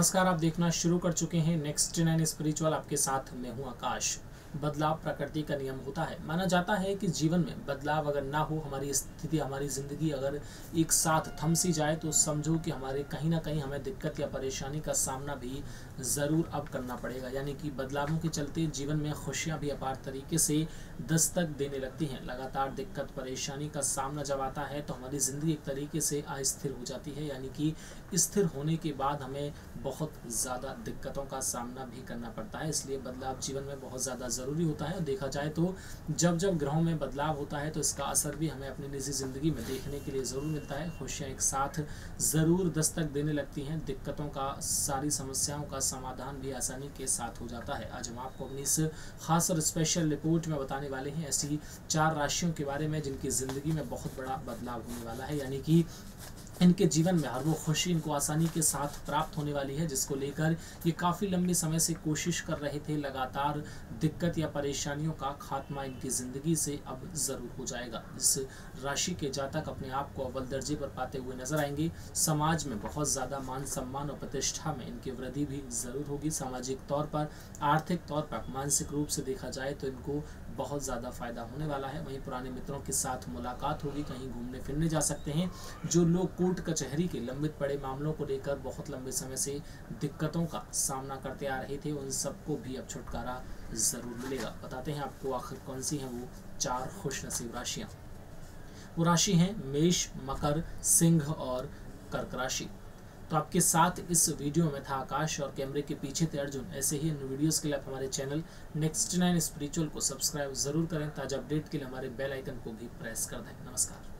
नमस्कार, आप देखना शुरू कर चुके हैं नेक्स्ट नाइन स्पिरिचुअल आपके साथ मैं हूँ आकाश। बदलाव प्रकृति का नियम होता है। माना जाता है कि जीवन में बदलाव अगर ना हो, हमारी स्थिति, हमारी ज़िंदगी अगर एक साथ थम सी जाए तो समझो कि हमारे कहीं ना कहीं हमें दिक्कत या परेशानी का सामना भी ज़रूर अब करना पड़ेगा। यानी कि बदलावों के चलते जीवन में खुशियाँ भी अपार तरीके से दस्तक देने लगती हैं। लगातार दिक्कत, परेशानी का सामना जब आता है तो हमारी ज़िंदगी एक तरीके से अस्थिर हो जाती है। यानी कि स्थिर होने के बाद हमें बहुत ज़्यादा दिक्कतों का सामना भी करना पड़ता है। इसलिए बदलाव जीवन में बहुत ज़्यादा ज़रूरी होता है और देखा जाए तो जब जब ग्रहों में बदलाव होता है तो इसका असर भी हमें अपनी निजी ज़िंदगी में देखने के लिए ज़रूर मिलता है। खुशियाँ एक साथ ज़रूर दस्तक देने लगती हैं। दिक्कतों का, सारी समस्याओं का समाधान भी आसानी के साथ हो जाता है। आज हम आपको अपनी इस खास और स्पेशल रिपोर्ट में बताने वाले हैं। ऐसी चार राशियों के बारे में जिनकी ज़िंदगी में बहुत बड़ा बदलाव होने वाला है। यानी कि इनके जीवन में हर वो खुशी इनको आसानी के साथ प्राप्त होने वाली है, जिसको लेकर ये काफ़ी लंबे समय से कोशिश कर रहे थे। लगातार दिक्कत या परेशानियों का खात्मा इनकी ज़िंदगी से अब ज़रूर हो जाएगा। इस राशि के जातक अपने आप को अव्वल दर्जे पर पाते हुए नज़र आएँगे। समाज में बहुत ज़्यादा मान सम्मान और प्रतिष्ठा में इनकी वृद्धि भी ज़रूर होगी। सामाजिक तौर पर, आर्थिक तौर पर, मानसिक रूप से देखा जाए तो इनको बहुत ज़्यादा फ़ायदा होने वाला है। वहीं पुराने मित्रों के साथ मुलाकात होगी। कहीं घूमने फिरने जा सकते हैं। जो लोग कोर्ट कचहरी के लंबित पड़े मामलों को लेकर बहुत लंबे समय से दिक्कतों का सामना करते आ रहे थे। उन सबको भी अब छुटकारा ज़रूर मिलेगा। बताते हैं आपको आखिर कौन सी हैं वो चार खुश नसीब राशियाँ। वो राशि हैं मेष, मकर, सिंह और कर्क राशि। तो आपके साथ इस वीडियो में था आकाश और कैमरे के पीछे थे अर्जुन। ऐसे ही इन वीडियोस के लिए आप हमारे चैनल नेक्स्ट नाइन स्पिरिचुअल को सब्सक्राइब ज़रूर करें। ताज़ा अपडेट के लिए हमारे बेल आइकन को भी प्रेस कर दें। नमस्कार।